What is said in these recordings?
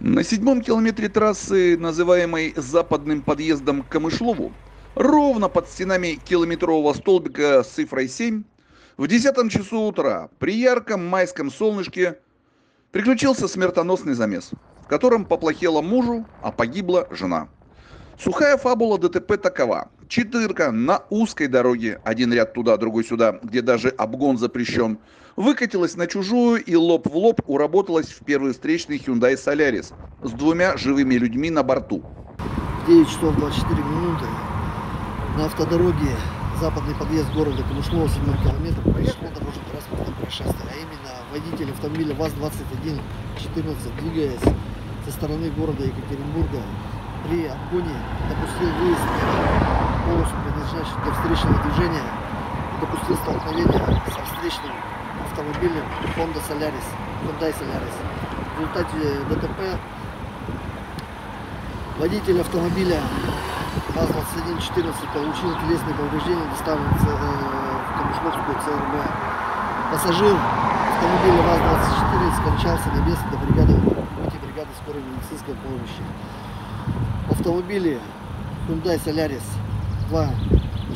На седьмом километре трассы, называемой западным подъездом к Камышлову, ровно под стенами километрового столбика с цифрой 7, в десятом часу утра при ярком майском солнышке приключился смертоносный замес, в котором поплохело мужу, а погибла жена. Сухая фабула ДТП такова. Четырка на узкой дороге, один ряд туда, другой сюда, где даже обгон запрещен, выкатилась на чужую и лоб в лоб уработалась в первый встречный Hyundai Solaris с двумя живыми людьми на борту. 9 часов 24 минуты. На автодороге западный подъезд города Камышлова, 7 километр, произошло дорожно-транспортное происшествие, а именно водитель автомобиля ВАЗ-2114, двигаясь со стороны города Екатеринбурга, при обгоне допустил выезд полосу, предназначенную для встречного движения, допустил столкновение со встречным автомобилем Honda Solaris, Hyundai Solaris. В результате ДТП водитель автомобиля ВАЗ-2114 получил телесные повреждения, доставлен в Камышловскую ЦРБ. Пассажир автомобиля ВАЗ-24 скончался на месте до бригады, прибытия бригады скорой медицинской помощи. В автомобиле Hyundai Solaris два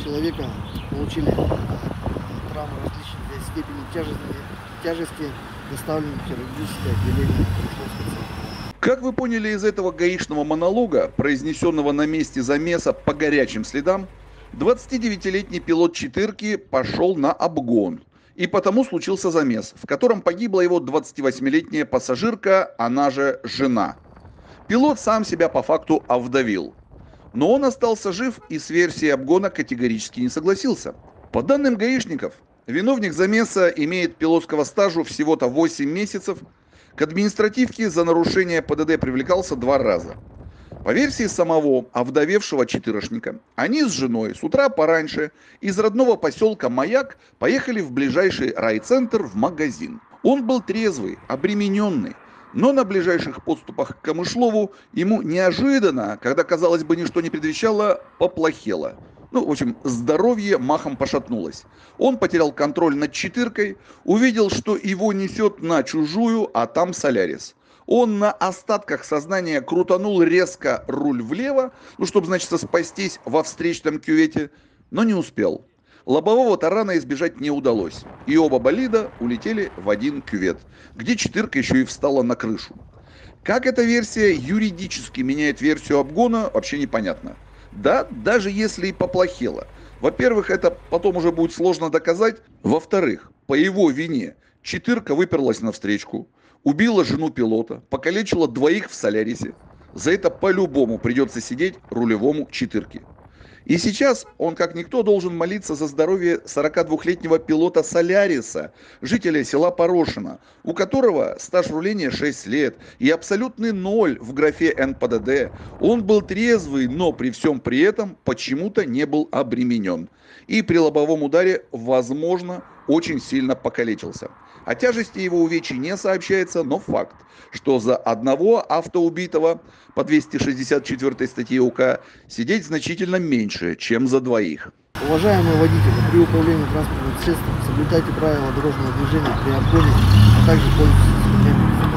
человека получили травмы различной степени тяжести, тяжести доставлены в хирургическое отделение. Как вы поняли из этого гаишного монолога, произнесенного на месте замеса по горячим следам, 29-летний пилот четырки пошел на обгон. И потому случился замес, в котором погибла его 28-летняя пассажирка, она же жена. Пилот сам себя по факту овдовил. Но он остался жив и с версией обгона категорически не согласился. По данным гаишников, виновник замеса имеет пилотского стажу всего-то 8 месяцев – к административке за нарушение ПДД привлекался два раза. По версии самого овдовевшего четырошника, они с женой с утра пораньше из родного поселка Маяк поехали в ближайший райцентр в магазин. Он был трезвый, обремененный, но на ближайших подступах к Камышлову ему неожиданно, когда, казалось бы, ничто не предвещало, поплохело – ну, в общем, здоровье махом пошатнулось. Он потерял контроль над четыркой, увидел, что его несет на чужую, а там Солярис. Он на остатках сознания крутанул резко руль влево, ну, чтобы, значит, спастись во встречном кювете, но не успел. Лобового тарана избежать не удалось, и оба болида улетели в один кювет, где четырка еще и встала на крышу. Как эта версия юридически меняет версию обгона, вообще непонятно. Да, даже если и поплохело. Во-первых, это потом уже будет сложно доказать. Во-вторых, по его вине четырка выперлась на встречку, убила жену пилота, покалечила двоих в Солярисе. За это по-любому придется сидеть рулевому четырки. И сейчас он, как никто, должен молиться за здоровье 42-летнего пилота Соляриса, жителя села Порошина, у которого стаж руления 6 лет и абсолютный ноль в графе НПДД. Он был трезвый, но при всем при этом почему-то не был обременен. И при лобовом ударе, возможно, очень сильно покалечился. О тяжести его увечий не сообщается, но факт, что за одного автоубитого по 264 статье УК сидеть значительно меньше, чем за двоих. Уважаемые водители, при управлении транспортным средством соблюдайте правила дорожного движения при обгоне, а также пользуйтесь